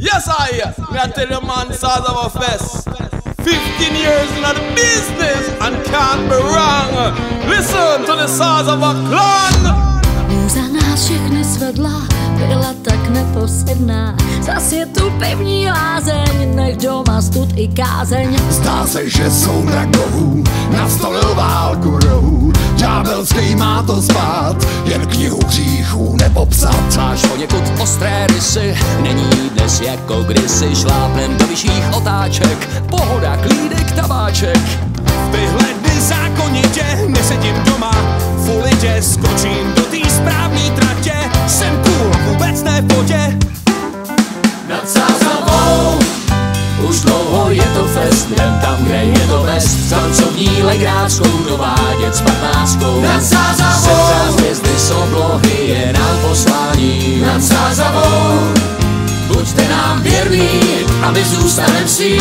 Yes, I. Me I tell you, man, size of a fest. 15 years in the business and can't be wrong. Listen to the size of a clan. Můza nás všechny svedla, byla tak neposedná. Zas je tu pevní lázeň, nech doma stud i kázeň. Zdá se, že jsou mrak bohů, nastolil válku rohů. Ďábelský má to spát, jen knihu hříchů nepopsat. Máš poněkud ostré rysy, není dnes jako kdysi Šlápnem do vyšších otáček, pohoda, klídek, tabáček. V tyhle dny zákonitě nesedím doma. V ulitě skočím do té správný tratě. Jsem cool, vůbec ne v bodě Nad Sázavou. Už dlouho je to fest, jen tam, kde je to best. Tancovní legráckou dovádět s patnáctkou. Nad Nad Sázavou Buďte nám věrní a my zůstanem si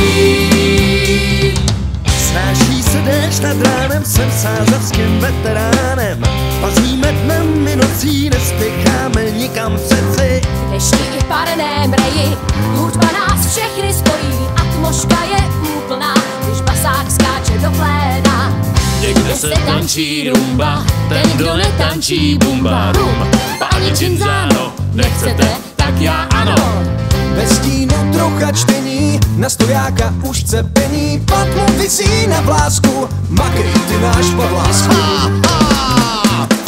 Snáší se déšť nad ránem, jsem sázavským veteránem. Paříme dnem i nocí, nespěcháme nikam přeci Dešti i parné mreji, hudba nás všechny spojí. Atmoška je úplná, když basák skáče do pléna. Někde se tančí rumba, ten kdo netančí bumba. rum Páni Cinzano, nechcete, tak já ano. Ve stínu trocha čtení, na stojáka už cepení Pak mu visí na vlásku, makrý ty náš podlásku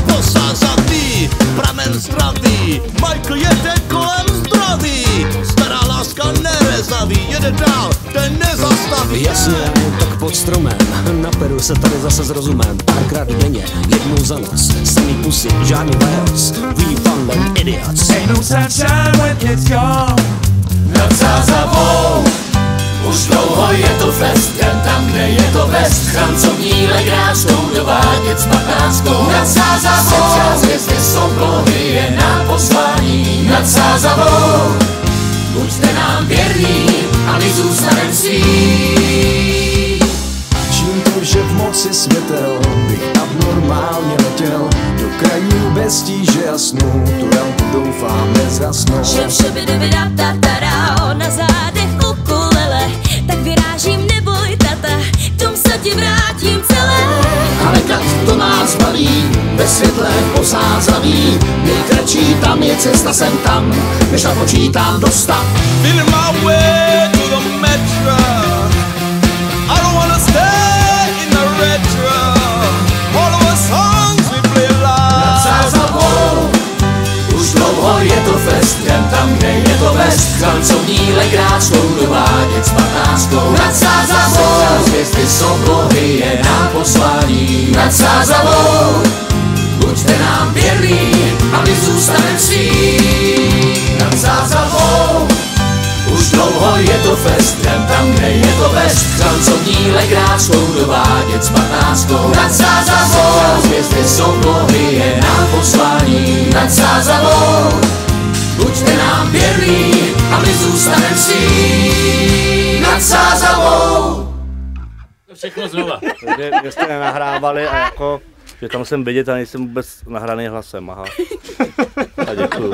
Posázatý, pramen zdravý, Michael jede kolem zdraví. Stará láska nerezavý, jede dál, ten nezastaví. Jasně, tak pod stromem. Naperu se tady zase s rozumem. Párkrát denně, jednou za noc. Samý pusy, žádný vajec We fun like idiots Ain't no sunshine when it's gone Nad Sázavou Už dlouho je to fest, jen tam, kde je to best. Chancovní legráckou dovádět s patnáctkou. Nad Setřát hvězdy z oblohy je nám poslání Nad Sázavou Buďte nám věrní a my zůstanem svý tíže a snů, tu rampu doufám nezasnou Že vše by ta tarao na zádech ukulele, tak vyrážím, neboj tata, k tom se ti vrátím celé. Ale kat to nás balí, ve světle posázaví Nejkratší tam je cesta sem tam, než napočítám dostat Feeling my way to the metro. Chancovní legráckou dovádět s patnáctkou. Nad Sázavou Setřát hvězdy z oblohy je nám poslání. Nad Sázavou Buďte nám věrní a my zůstanem svý Nad Sázavou už dlouho je to fest, jen tam, kde je to best. Chancovní legráckou dovádět s patnáctkou. Nad Sázavou Setřát hvězdy z si Nad Sázavou Všechno znova. Takže že jste nenahrávali a jako, že tam jsem vidět a nejsem vůbec nahraný hlasem, aha. A děkuju.